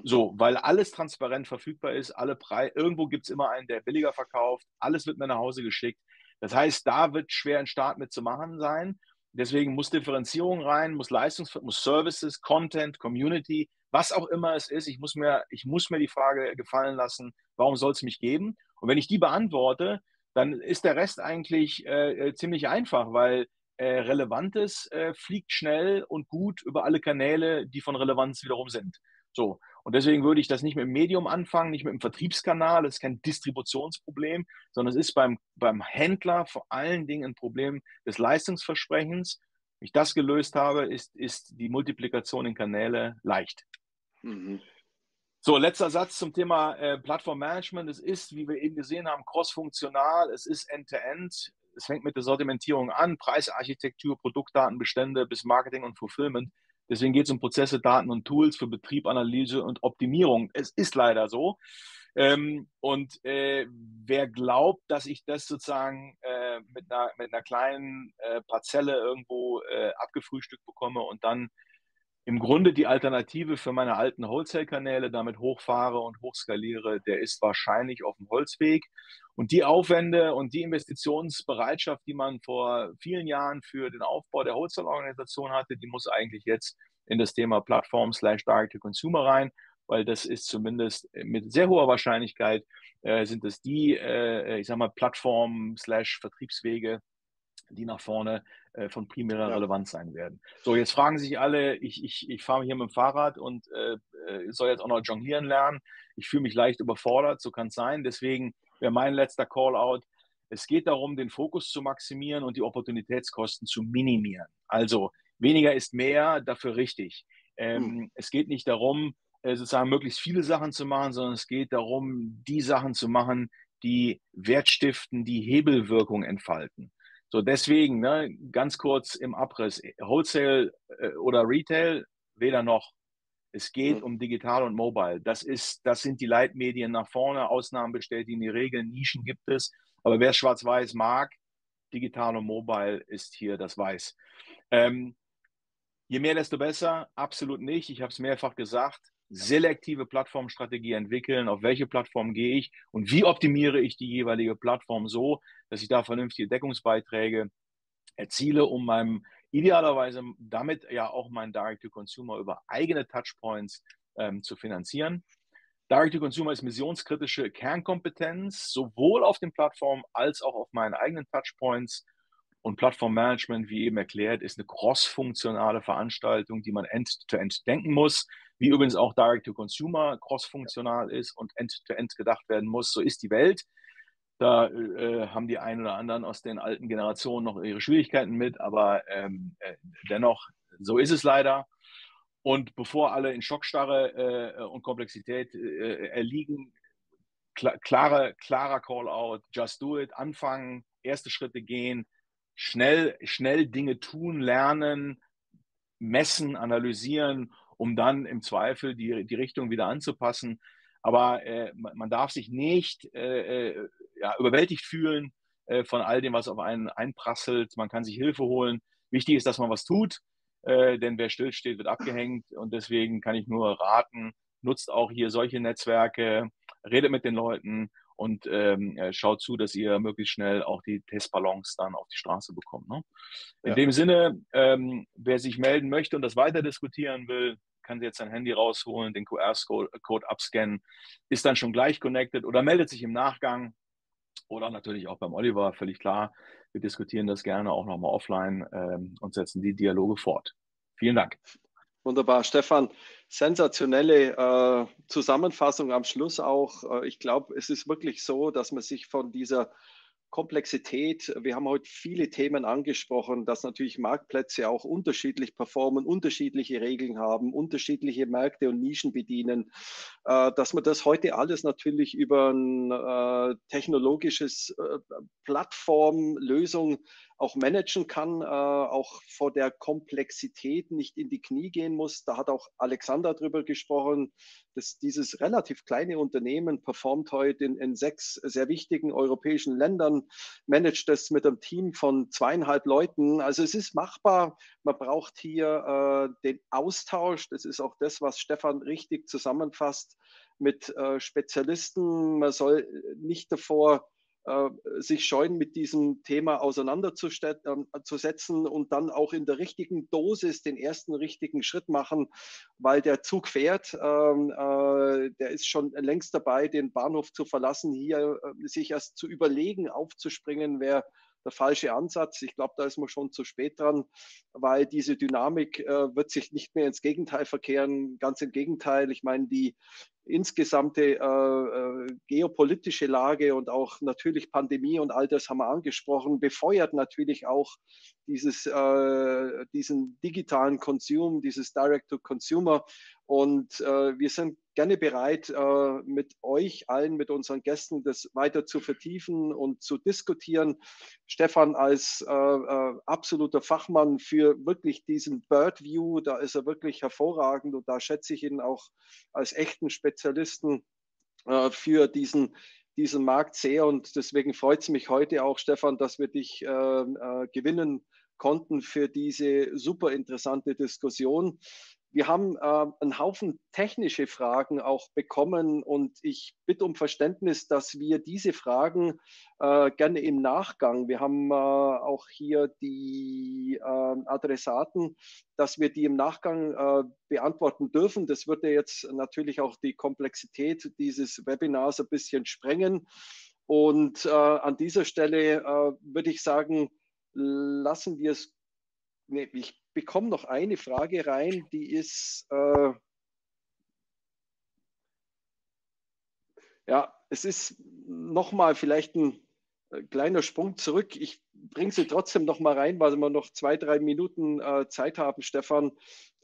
So, weil alles transparent verfügbar ist, alle Preise, irgendwo gibt es immer einen, der billiger verkauft, alles wird mir nach Hause geschickt. Das heißt, da wird schwer ein Start mitzumachen sein. Deswegen muss Differenzierung rein, muss Leistungs, muss Services, Content, Community, was auch immer es ist. Ich muss mir, ich muss mir die Frage gefallen lassen, warum soll es mich geben? Und wenn ich die beantworte, dann ist der Rest eigentlich äh, äh ziemlich einfach, weil äh, Relevantes äh, fliegt schnell und gut über alle Kanäle, die von Relevanz wiederum sind. So. Und deswegen würde ich das nicht mit dem Medium anfangen, nicht mit dem Vertriebskanal, das ist kein Distributionsproblem, sondern es ist beim, beim Händler vor allen Dingen ein Problem des Leistungsversprechens. Wenn ich das gelöst habe, ist, ist die Multiplikation in Kanäle leicht. Mhm. So, letzter Satz zum Thema äh, Plattformmanagement. Es ist, wie wir eben gesehen haben, cross-funktional, es ist end-to-end. Es fängt mit der Sortimentierung an, Preisarchitektur, Produktdatenbestände bis Marketing und Fulfillment. Deswegen geht es um Prozesse, Daten und Tools für Betrieb, Analyse und Optimierung. Es ist leider so. Ähm, und äh, wer glaubt, dass ich das sozusagen äh, mit, einer, mit einer kleinen äh, Parzelle irgendwo äh, abgefrühstückt bekomme und dann im Grunde die Alternative für meine alten Wholesale-Kanäle damit hochfahre und hochskaliere, der ist wahrscheinlich auf dem Holzweg. Und die Aufwände und die Investitionsbereitschaft, die man vor vielen Jahren für den Aufbau der Wholesale-Organisation hatte, die muss eigentlich jetzt in das Thema Plattform slash Direct-to-Consumer rein, weil das ist zumindest mit sehr hoher Wahrscheinlichkeit, äh, sind es die, äh, ich sag mal, Plattform slash Vertriebswege, die nach vorne äh, von primärer ja. Relevanz sein werden. So, jetzt fragen sich alle, ich, ich, ich fahre hier mit dem Fahrrad und äh, äh, soll jetzt auch noch jonglieren lernen. Ich fühle mich leicht überfordert, so kann es sein. Deswegen wäre mein letzter Call-out. Es geht darum, den Fokus zu maximieren und die Opportunitätskosten zu minimieren. Also weniger ist mehr, dafür richtig. Ähm, hm. Es geht nicht darum, äh, sozusagen möglichst viele Sachen zu machen, sondern es geht darum, die Sachen zu machen, die Wert stiften, die Hebelwirkung entfalten. So, deswegen, ne, ganz kurz im Abriss, Wholesale äh, oder Retail, weder noch. Es geht mhm. um digital und mobile. Das ist, das sind die Leitmedien nach vorne. Ausnahmen bestätigen die Regeln, Nischen gibt es. Aber wer schwarz-weiß mag, digital und mobile ist hier das Weiß. Ähm, je mehr, desto besser. Absolut nicht. Ich habe es mehrfach gesagt selektive Plattformstrategie entwickeln, auf welche Plattform gehe ich und wie optimiere ich die jeweilige Plattform so, dass ich da vernünftige Deckungsbeiträge erziele, um meinem idealerweise damit ja auch mein Direct-to-Consumer über eigene Touchpoints ähm, zu finanzieren. Direct-to-Consumer ist missionskritische Kernkompetenz, sowohl auf den Plattformen als auch auf meinen eigenen Touchpoints. Und Plattformmanagement, wie eben erklärt, ist eine cross-funktionale Veranstaltung, die man end-to-end -end denken muss wie übrigens auch Direct-to-Consumer cross-funktional ist und end-to-end -end gedacht werden muss. So ist die Welt. Da äh, haben die einen oder anderen aus den alten Generationen noch ihre Schwierigkeiten mit, aber ähm, äh, dennoch, so ist es leider. Und bevor alle in Schockstarre äh, und Komplexität äh, erliegen, klar, klare, klarer Call-out, just do it, anfangen, erste Schritte gehen, schnell, schnell Dinge tun, lernen, messen, analysieren um dann im Zweifel die, die Richtung wieder anzupassen. Aber äh, man darf sich nicht äh, äh, ja, überwältigt fühlen äh, von all dem, was auf einen einprasselt. Man kann sich Hilfe holen. Wichtig ist, dass man was tut, äh, denn wer stillsteht, wird abgehängt. Und deswegen kann ich nur raten, nutzt auch hier solche Netzwerke, redet mit den Leuten und ähm, äh, schaut zu, dass ihr möglichst schnell auch die Testballons dann auf die Straße bekommt. Ne? In ja. dem Sinne, ähm, wer sich melden möchte und das weiter diskutieren will, kann jetzt sein Handy rausholen, den QR-Code abscannen, ist dann schon gleich connected oder meldet sich im Nachgang oder natürlich auch beim Oliver, völlig klar. Wir diskutieren das gerne auch nochmal offline ähm, und setzen die Dialoge fort. Vielen Dank. Wunderbar, Stefan. Sensationelle äh, Zusammenfassung am Schluss auch. Äh, ich glaube, es ist wirklich so, dass man sich von dieser Komplexität. Wir haben heute viele Themen angesprochen, dass natürlich Marktplätze auch unterschiedlich performen, unterschiedliche Regeln haben, unterschiedliche Märkte und Nischen bedienen, äh, dass man das heute alles natürlich über ein äh, technologisches äh, Plattformlösung auch managen kann, äh, auch vor der Komplexität nicht in die Knie gehen muss. Da hat auch Alexander drüber gesprochen, dass dieses relativ kleine Unternehmen performt heute in, in sechs sehr wichtigen europäischen Ländern, managt das mit einem Team von zweieinhalb Leuten. Also es ist machbar. Man braucht hier äh, den Austausch. Das ist auch das, was Stefan richtig zusammenfasst mit äh, Spezialisten. Man soll nicht davor äh, sich scheuen, mit diesem Thema auseinanderzusetzen ähm, und dann auch in der richtigen Dosis den ersten richtigen Schritt machen, weil der Zug fährt. Ähm, äh, der ist schon längst dabei, den Bahnhof zu verlassen, hier äh, sich erst zu überlegen, aufzuspringen, wäre der falsche Ansatz. Ich glaube, da ist man schon zu spät dran, weil diese Dynamik äh, wird sich nicht mehr ins Gegenteil verkehren. Ganz im Gegenteil. Ich meine, die insgesamte äh, äh, geopolitische Lage und auch natürlich Pandemie und all das haben wir angesprochen, befeuert natürlich auch dieses, äh, diesen digitalen Konsum, dieses Direct-to-Consumer. Und äh, wir sind gerne bereit, äh, mit euch allen, mit unseren Gästen, das weiter zu vertiefen und zu diskutieren. Stefan als äh, absoluter Fachmann für wirklich diesen Bird View, da ist er wirklich hervorragend und da schätze ich ihn auch als echten Spezialisten äh, für diesen diesen Markt sehr und deswegen freut es mich heute auch, Stefan, dass wir dich äh, äh, gewinnen konnten für diese super interessante Diskussion. Wir haben äh, einen Haufen technische Fragen auch bekommen und ich bitte um Verständnis, dass wir diese Fragen äh, gerne im Nachgang, wir haben äh, auch hier die ähm, Adressaten, dass wir die im Nachgang äh, beantworten dürfen. Das würde jetzt natürlich auch die Komplexität dieses Webinars ein bisschen sprengen. Und äh, an dieser Stelle äh, würde ich sagen, lassen wir es nee, ich bekomme noch eine Frage rein, die ist, äh, ja, es ist nochmal vielleicht ein äh, kleiner Sprung zurück. Ich bringe sie trotzdem nochmal rein, weil wir noch zwei, drei Minuten äh, Zeit haben, Stefan.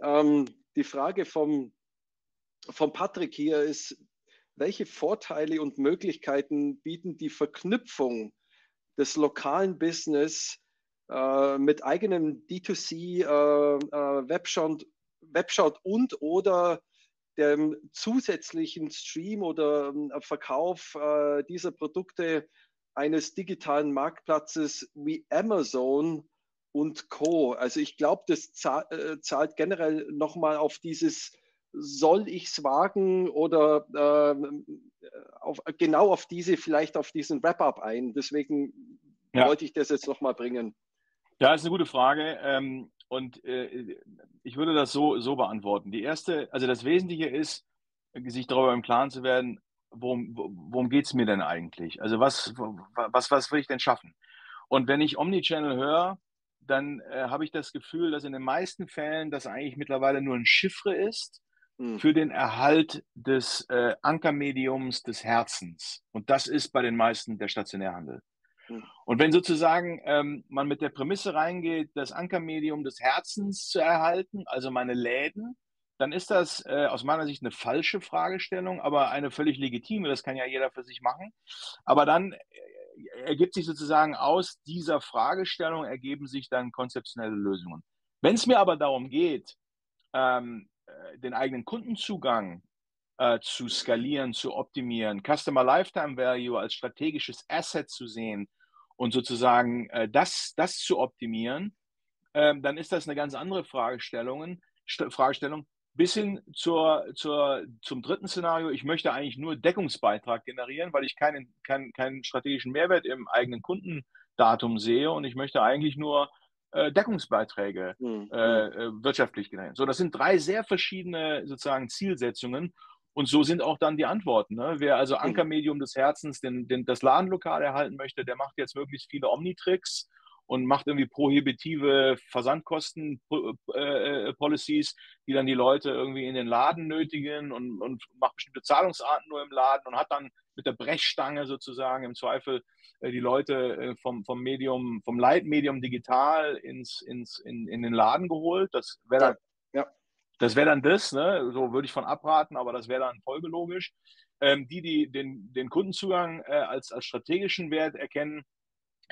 Ähm, die Frage vom, vom Patrick hier ist, welche Vorteile und Möglichkeiten bieten die Verknüpfung des lokalen Business mit eigenem D2C äh, äh, Webshop, und oder dem zusätzlichen Stream oder äh, Verkauf äh, dieser Produkte eines digitalen Marktplatzes wie Amazon und Co. Also ich glaube, das zahlt, zahlt generell nochmal auf dieses soll ich es wagen oder äh, auf, genau auf diese, vielleicht auf diesen Wrap-up ein. Deswegen ja. wollte ich das jetzt nochmal bringen. Ja, ist eine gute Frage. Ähm, und äh, ich würde das so, so beantworten. Die erste, also das Wesentliche ist, sich darüber im Klaren zu werden, worum, worum geht es mir denn eigentlich? Also was, was, was will ich denn schaffen? Und wenn ich Omnichannel höre, dann äh, habe ich das Gefühl, dass in den meisten Fällen das eigentlich mittlerweile nur ein Chiffre ist hm. für den Erhalt des äh, Ankermediums des Herzens. Und das ist bei den meisten der Stationärhandel. Und wenn sozusagen ähm, man mit der Prämisse reingeht, das Ankermedium des Herzens zu erhalten, also meine Läden, dann ist das äh, aus meiner Sicht eine falsche Fragestellung, aber eine völlig legitime, das kann ja jeder für sich machen. Aber dann äh, ergibt sich sozusagen aus dieser Fragestellung, ergeben sich dann konzeptionelle Lösungen. Wenn es mir aber darum geht, ähm, äh, den eigenen Kundenzugang äh, zu skalieren, zu optimieren, Customer Lifetime Value als strategisches Asset zu sehen, und sozusagen äh, das, das zu optimieren, äh, dann ist das eine ganz andere Fragestellung. Fragestellung. bis hin zur, zur, zum dritten Szenario, ich möchte eigentlich nur Deckungsbeitrag generieren, weil ich keinen, keinen, keinen strategischen Mehrwert im eigenen Kundendatum sehe und ich möchte eigentlich nur äh, Deckungsbeiträge mhm. äh wirtschaftlich generieren. So, das sind drei sehr verschiedene sozusagen Zielsetzungen und so sind auch dann die Antworten. Ne? Wer also mhm. Ankermedium des Herzens den, den, das Ladenlokal erhalten möchte, der macht jetzt möglichst viele Omnitricks und macht irgendwie prohibitive Versandkosten-Policies, äh, die dann die Leute irgendwie in den Laden nötigen und, und macht bestimmte Zahlungsarten nur im Laden und hat dann mit der Brechstange sozusagen im Zweifel äh, die Leute äh, vom, vom Medium, vom Leitmedium digital ins, ins, in, in den Laden geholt. Das wäre dann. Das wäre dann das, ne? so würde ich von abraten, aber das wäre dann folgelogisch. Ähm, die, die den, den Kundenzugang äh, als, als strategischen Wert erkennen,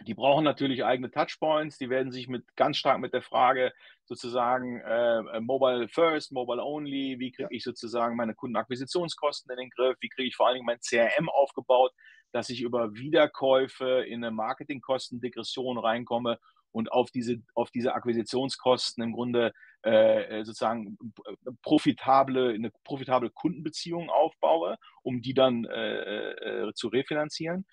die brauchen natürlich eigene Touchpoints, die werden sich mit ganz stark mit der Frage sozusagen äh, Mobile First, Mobile Only, wie kriege ich sozusagen meine Kundenakquisitionskosten in den Griff, wie kriege ich vor allen Dingen mein CRM aufgebaut, dass ich über Wiederkäufe in eine Marketingkostendegression reinkomme und auf diese, auf diese Akquisitionskosten im Grunde äh, äh sozusagen profitable, eine profitable Kundenbeziehung aufbaue, um die dann äh, äh, zu refinanzieren.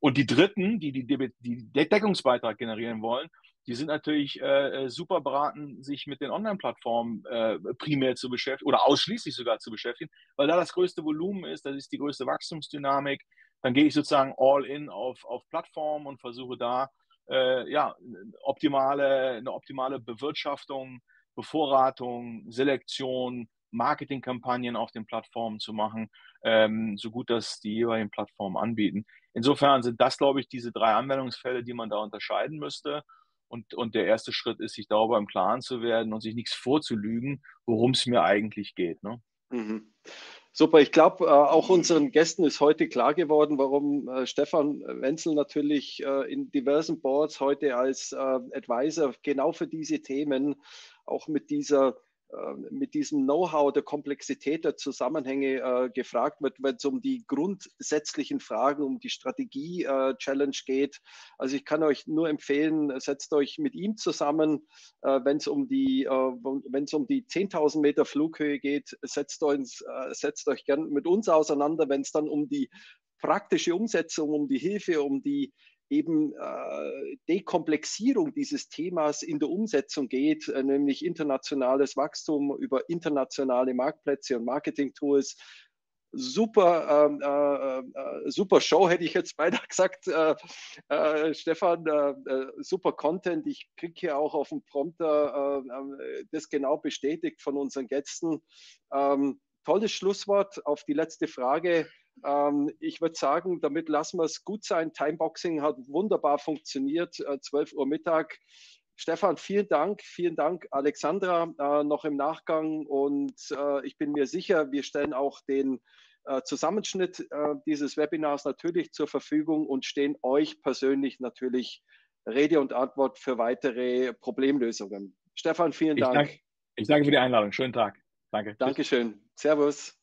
Und die Dritten, die die, die Deckungsbeitrag generieren wollen, die sind natürlich äh, äh, super beraten, sich mit den Online-Plattformen äh, primär zu beschäftigen oder ausschließlich sogar zu beschäftigen, weil da das größte Volumen ist, das ist die größte Wachstumsdynamik. Dann gehe ich sozusagen all in auf, auf Plattformen und versuche da äh, ja, optimale, eine optimale Bewirtschaftung, Bevorratung, Selektion, Marketingkampagnen auf den Plattformen zu machen, ähm, so gut das die jeweiligen Plattformen anbieten. Insofern sind das, glaube ich, diese drei Anwendungsfälle, die man da unterscheiden müsste. Und, und der erste Schritt ist, sich darüber im Klaren zu werden und sich nichts vorzulügen, worum es mir eigentlich geht. Ne? Mhm. Super, ich glaube, äh, auch unseren Gästen ist heute klar geworden, warum äh, Stefan Wenzel natürlich äh, in diversen Boards heute als Advisor genau für diese Themen, auch mit dieser ähm, mit diesem Know-how der Komplexität der Zusammenhänge äh, gefragt wird, wenn es um die grundsätzlichen Fragen, um die Strategie-Challenge äh, geht. Also ich kann euch nur empfehlen, setzt euch mit ihm zusammen, äh, wenn es um die, äh, wenn es um die 10.000 Meter Flughöhe geht, setzt euch, äh, setzt euch gern mit uns auseinander, wenn es dann um die praktische Umsetzung, um die Hilfe, um die eben äh, Dekomplexierung dieses Themas in der Umsetzung geht, äh, nämlich internationales Wachstum über internationale Marktplätze und Marketing-Tools. Super, ähm, äh, äh, super Show, hätte ich jetzt beinahe gesagt, äh, äh, Stefan. super Content. Ich kriege hier auch auf dem Prompter das genau bestätigt von unseren Gästen. Ähm, tolles Schlusswort auf die letzte Frage. Ähm, ich würde sagen, damit lassen wir es gut sein. Timeboxing hat wunderbar funktioniert. Äh, 12 Uhr Mittag. Stefan, vielen Dank. Vielen Dank, Alexandra, äh, noch im Nachgang. Und äh, ich bin mir sicher, wir stellen auch den äh, Zusammenschnitt äh, dieses Webinars natürlich zur Verfügung und stehen euch persönlich natürlich Rede und Antwort für weitere Problemlösungen. Stefan, vielen Dank. Ich danke, ich danke für die Einladung. Schönen Tag. Danke. Dankeschön. Servus.